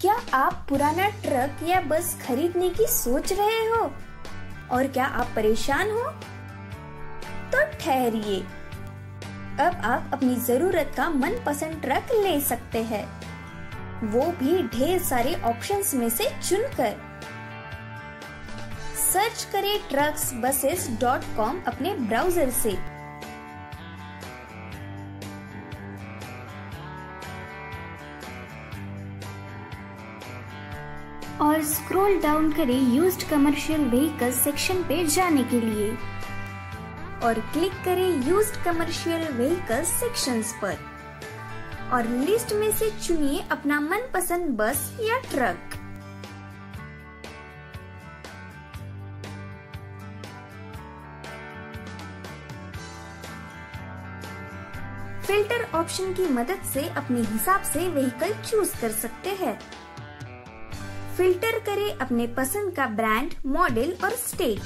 क्या आप पुराना ट्रक या बस खरीदने की सोच रहे हो? और क्या आप परेशान हो? तो ठहरिए। अब आप अपनी ज़रूरत का मनपसंद ट्रक ले सकते हैं। वो भी ढेर सारे ऑप्शंस में से चुनकर। सर्च करें ट्रक्स बसेस डॉट कॉम अपने ब्राउज़र से। और स्क्रॉल डाउन करें यूज्ड कमर्शियल व्हीकल सेक्शन पे जाने के लिए। और क्लिक करें यूज्ड कमर्शियल व्हीकल सेक्शंस पर। और लिस्ट में से चुनिए अपना मनपसंद बस या ट्रक फ़िल्टर ऑप्शन की मदद से अपने हिसाब से व्हीकल चूज़ कर सकते हैं। फ़िल्टर करें अपने पसंद का ब्रांड, मॉडल और स्टेट।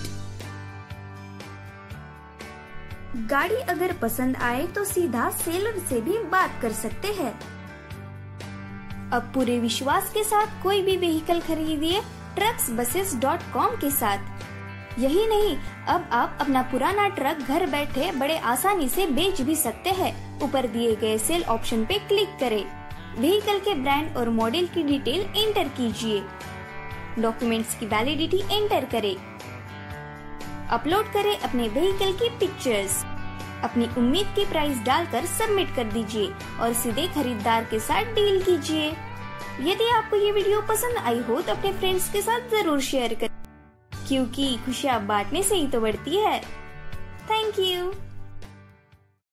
गाड़ी अगर पसंद आए तो सीधा सेलर से भी बात कर सकते हैं। अब पूरे विश्वास के साथ कोई भी व्हीकल खरीदिए ट्रक्स बसेस डॉट कॉम के साथ। यही नहीं, अब आप अपना पुराना ट्रक घर बैठे बड़े आसानी से बेच भी सकते हैं। ऊपर दिए गए सेल ऑप्शन पे क्लिक करें। व्हीकल के ब्रांड और मॉडल की डिटेल एंटर कीजिए। डॉक्यूमेंट्स की वैलिडिटी एंटर करें। अपलोड करें अपने व्हीकल की पिक्चर्स अपनी उम्मीद की प्राइस डालकर सबमिट कर दीजिए और सीधे खरीदार के साथ डील कीजिए। यदि आपको ये वीडियो पसंद आई हो तो अपने फ्रेंड्स के साथ ज़रूर शेयर करें। क्योंकि खुशियाँ बांटने से ही तो बढ़ती है। Thank you